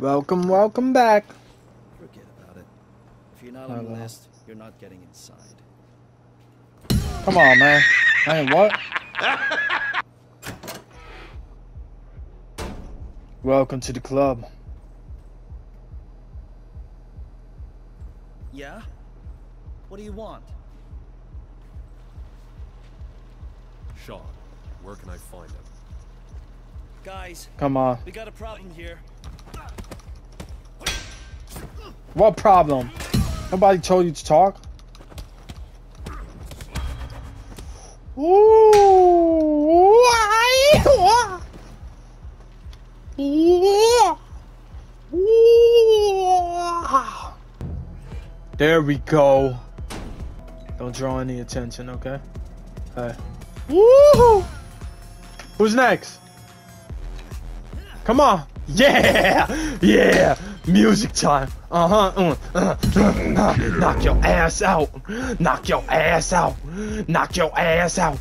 Welcome, welcome back. Forget about it. If you're not on the list, you're not getting inside. Come on, man. Man, what? Welcome to the club. Yeah? What do you want? Sean, where can I find him? Guys, Come on. we got a problem here. What problem? Nobody told you to talk? Ooh, why? There we go. Don't draw any attention, okay? Hey. Woo! Who's next? Come on. Yeah! Yeah! Music time. Uh-huh. Uh, uh, uh, knock your ass out. Knock your ass out. Knock your ass out.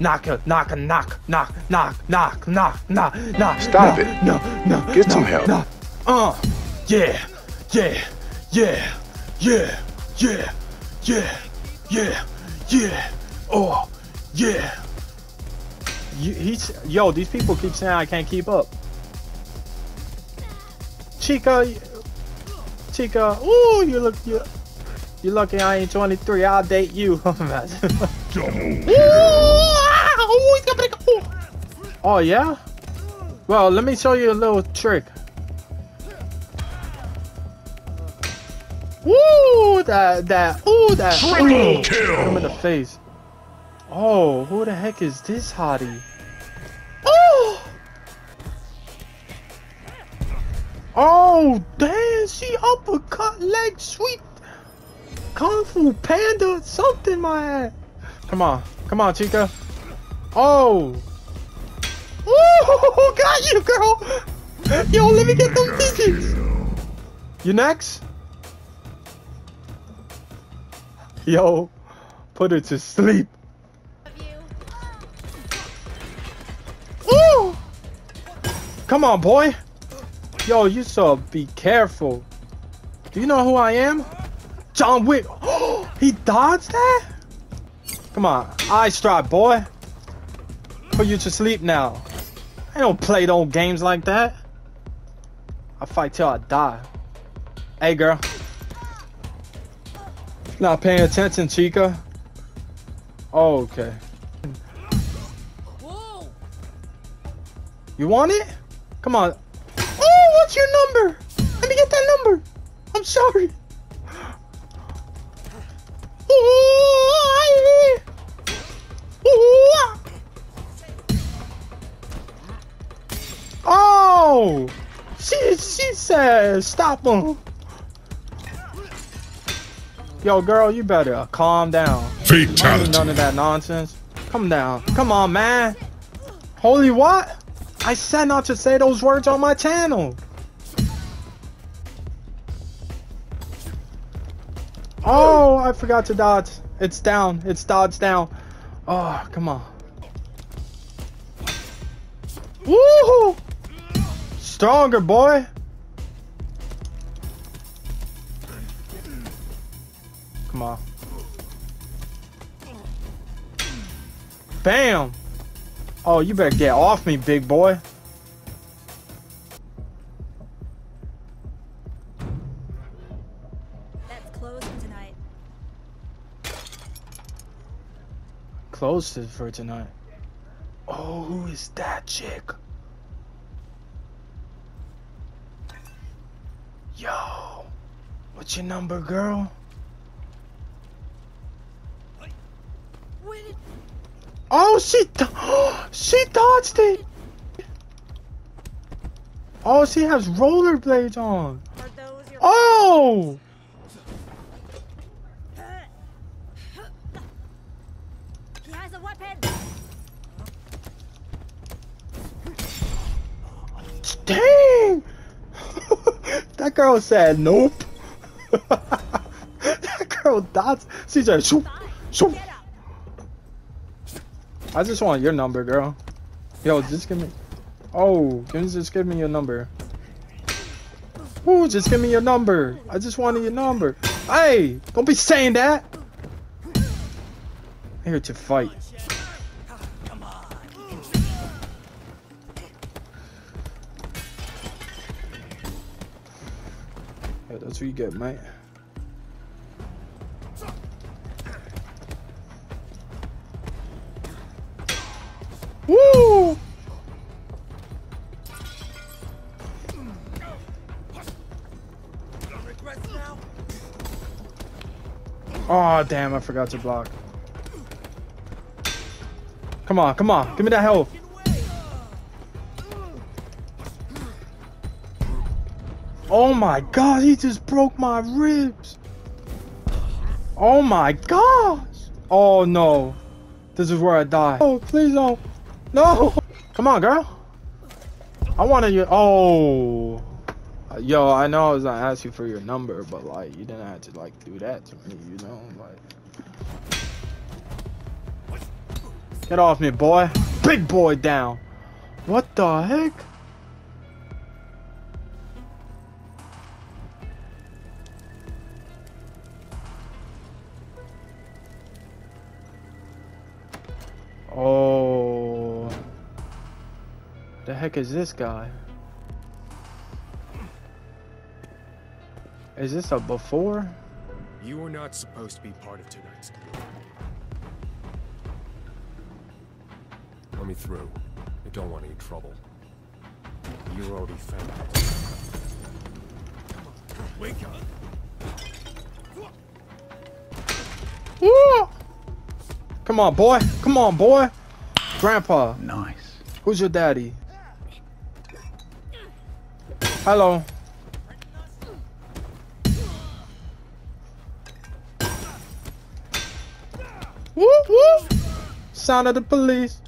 Knock a knock a knock knock knock knock knock knock knock. Stop no, it. No, no. Get no, some help. No. Uh. Yeah. Yeah. Yeah. Yeah. Yeah. Yeah. Yeah. Yeah. Oh. Yeah. You, he's yo. These people keep saying I can't keep up. Chica, Chica, ooh, you look you. You lucky I ain't 23. I'll date you. Oh, ah, oh yeah. Well, let me show you a little trick. Woo! That that ooh that Triple ooh. kill. Hit him in the face. Oh, who the heck is this hottie? Oh! Oh, damn, she uppercut leg sweep. Kung Fu Panda, something, my ass. Come on, come on, Chica. Oh. Ooh, got you, girl. Yo, let me get them digits. You next? Yo, put her to sleep. Ooh! Come on, boy. Yo, you so be careful. Do you know who I am? John Wick. he dodged that? Come on, eye strike, boy. Put you to sleep now. I don't play those games like that. I fight till I die. Hey, girl. Not paying attention, Chica. Oh, okay. You want it? Come on. What's your number? Let me get that number. I'm sorry. Oh, she she said stop him. Yo, girl, you better calm down. I ain't Fatality. none of that nonsense. Come down. Come on, man. Holy what? I said not to say those words on my channel. Oh, I forgot to dodge. It's down. It's dodged down. Oh, come on. Woohoo! Stronger, boy. Come on. Bam! Oh, you better get off me, big boy. Closed it for tonight. Oh, who is that chick? Yo, what's your number, girl? Oh, she she dodged it. Oh, she has rollerblades on. Oh! That girl said nope. that girl dodged. She said shoot, shoot. I just want your number, girl. Yo, just give me. Oh, can you just give me your number? Ooh, just give me your number. I just wanted your number. Hey, don't be saying that. I'm here to fight. That's what you get, mate. Woo! Oh, damn, I forgot to block. Come on, come on, give me that health. Oh my god, he just broke my ribs. Oh my gosh. Oh no. This is where I die. Oh, please don't. No. Come on, girl. I wanted you. Oh. Yo, I know I was gonna ask you for your number, but like, you didn't have to like do that to me, you know? Like. Get off me, boy. Big boy down. What the heck? The heck is this guy? Is this a before? You were not supposed to be part of tonight's group. Let me through. I don't want any trouble. You already found out. Wake up! Woo! Come on, boy. Come on, boy. Grandpa. Nice. Who's your daddy? Hello. Woo woo! Sound of the police.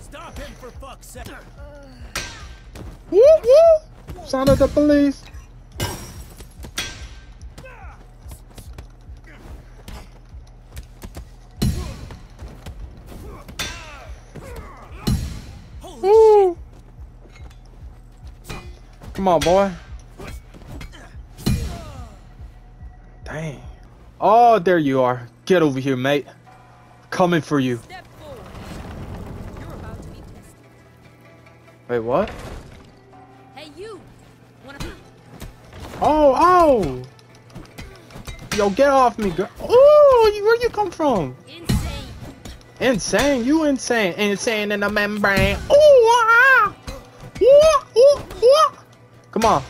Stop him for fuck's sake! Woo woo! Sound of the police. Come on, boy. Dang. Oh, there you are. Get over here, mate. Coming for you. Step. You're about to be. Wait, what? Hey, you. Oh, oh! Yo, get off me, girl. Oh, where you come from? Insane. Insane, you insane. Insane in the membrane. Ooh, ah! Ooh. Come on.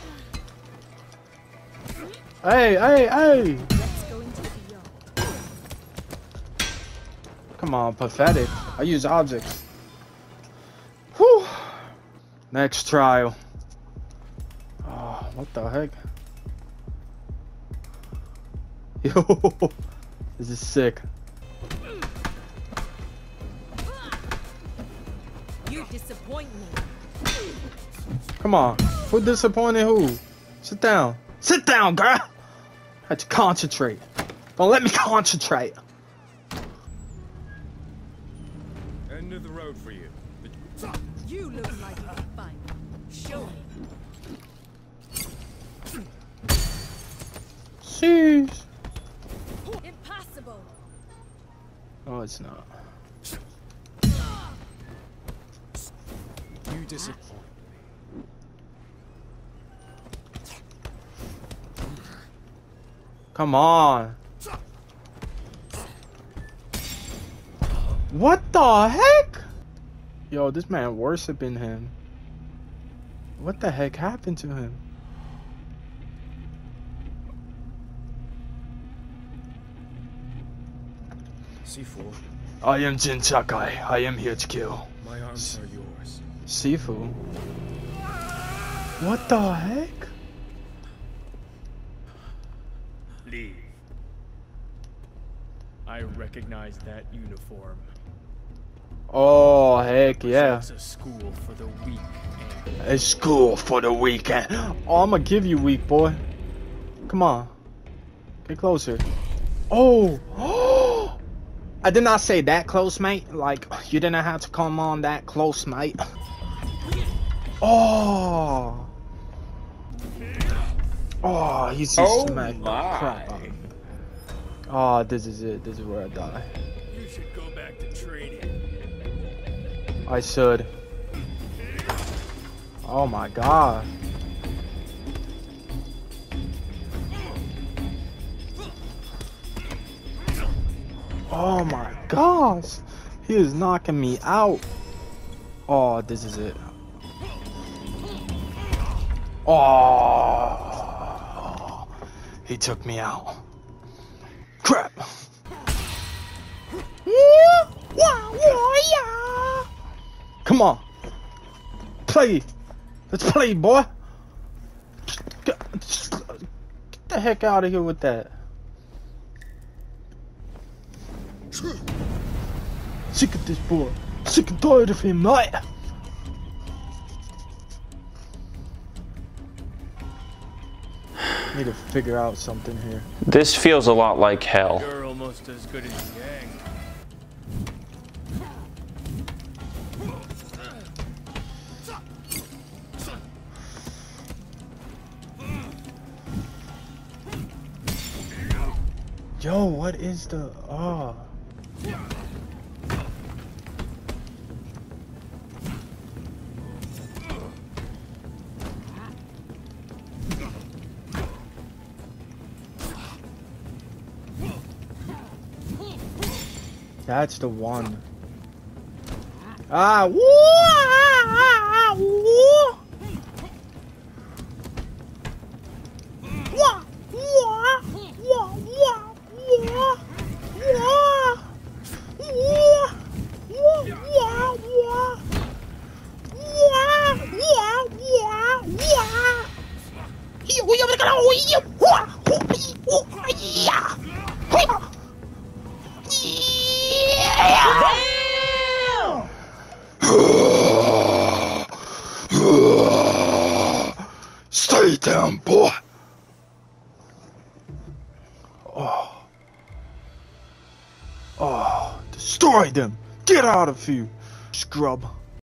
Hey, hey, hey. Let's go into the yard. Come on, pathetic. I use objects. Whew. Next trial. Oh, what the heck? Yo, this is sick. You disappoint me. Come on. Who disappointed who? Sit down. Sit down, girl. I Had to concentrate. Don't let me concentrate. End of the road for you. You look like you can find. Show me. Jeez. Impossible. Oh, it's not. You disappoint. Come on. What the heck? Yo, this man worshiping him. What the heck happened to him? Sifu, I am Jin Sakai. I am here to kill. my arms are yours. Sifu. What the heck? Leave. I recognize that uniform. Oh, heck yeah. It's a school for the weak A school for the weekend. Oh, I'm gonna give you weak, boy. Come on. Get closer. Oh! I did not say that close, mate. Like, you didn't have to come on that close, mate. Oh. Oh, he's just Oh smacked the my. crap out of me. Oh, this is it. This is where I die. You should go back to training. I should. Oh my god. Oh my gosh. He is knocking me out. Oh, this is it. Oh. He took me out. Crap. Come on. Play. Let's play, boy. Get, the heck out of here with that. Sick of this boy. Sick and tired of him, mate. Need to figure out something here. This feels a lot like hell. You're almost as good as Yang. Yo, what is the ah? That's the one. Ah, woo, ah, woo. Wah, wah, wah, wah, wah, wah. Wah, wah, wah, Get out of here, scrub.